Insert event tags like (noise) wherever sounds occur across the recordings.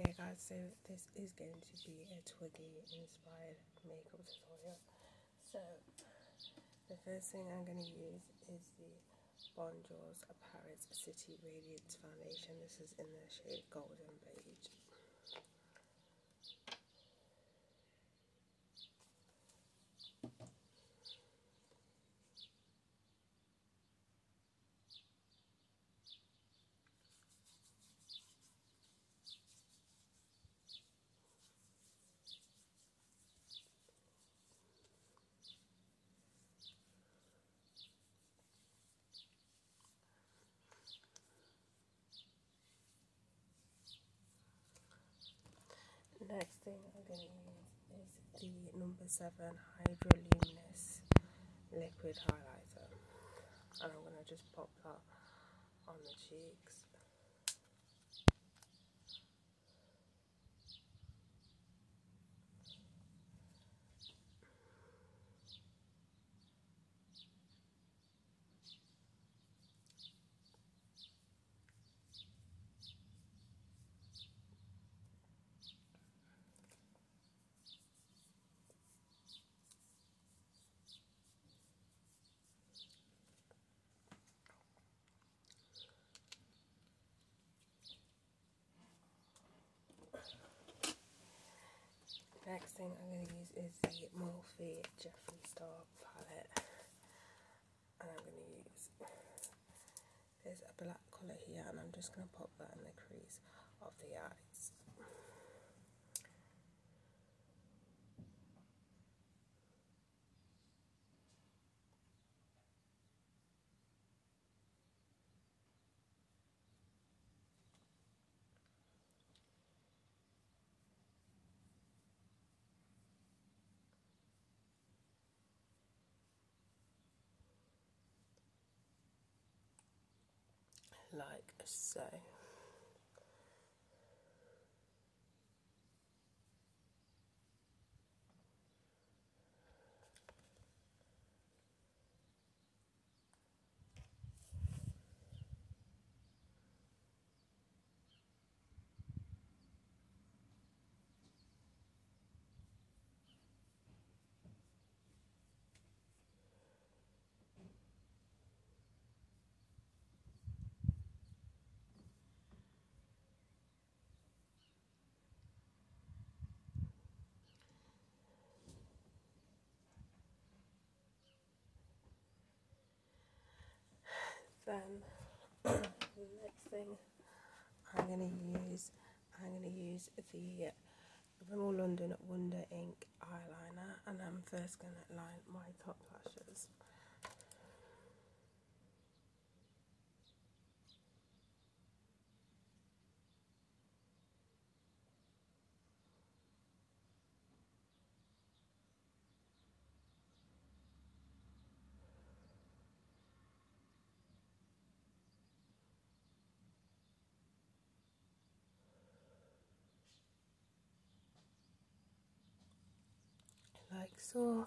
Okay guys, so this is going to be a Twiggy inspired makeup tutorial. So the first thing I'm going to use is the Bourjois Paris City Radiance Foundation. This is in the shade Golden Beige. Next thing I'm going to use is the number 7 Hydra Luminous Liquid Highlighter. And I'm going to just pop that on the cheeks. Next thing I'm going to use is the Morphe Jeffree Star palette. And I'm going to use, there's a black colour here and I'm just going to pop that in the crease of the eyes. Like so. Then (clears throat) the next thing I'm going to use I'm going to use the Rimmel London Wonder Ink eyeliner and I'm first going to line my top lashes like so.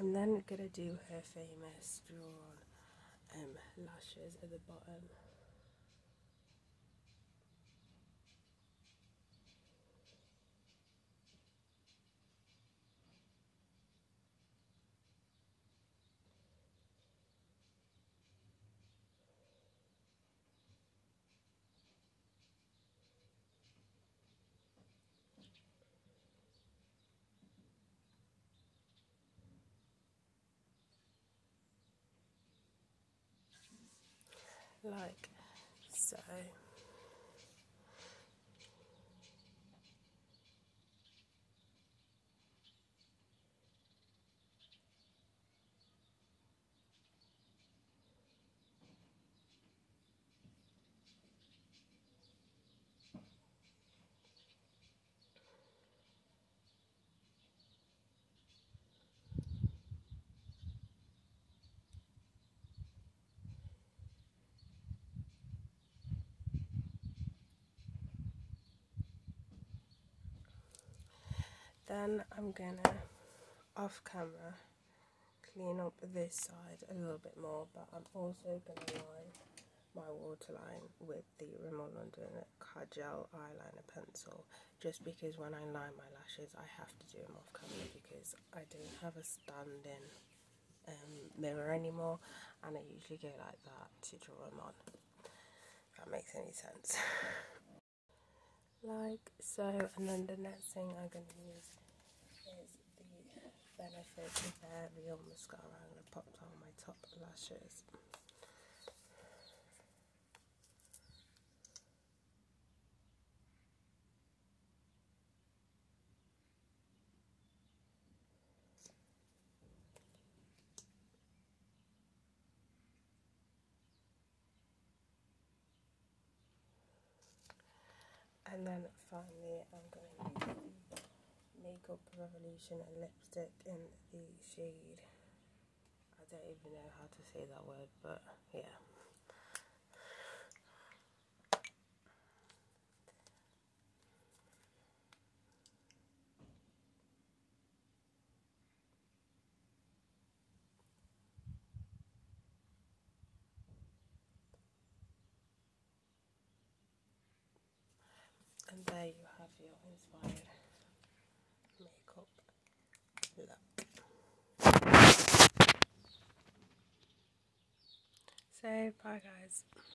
I'm then gonna do her famous drawn um, lashes at the bottom. Like so. Then I'm gonna off camera clean up this side a little bit more, but I'm also gonna line my waterline with the Rimmel London Kajal eyeliner pencil just because when I line my lashes I have to do them off camera because I don't have a stand-in um, mirror anymore and I usually go like that to draw them on. If that makes any sense (laughs) like. So and then the next thing I'm going to use is the Benefit Real Mascara. I'm going to pop on my top lashes and then finally I'm going to use the Makeup Revolution lipstick in the shade. I don't even know how to say that word but yeah and there you have your inspired makeup look. So, bye guys.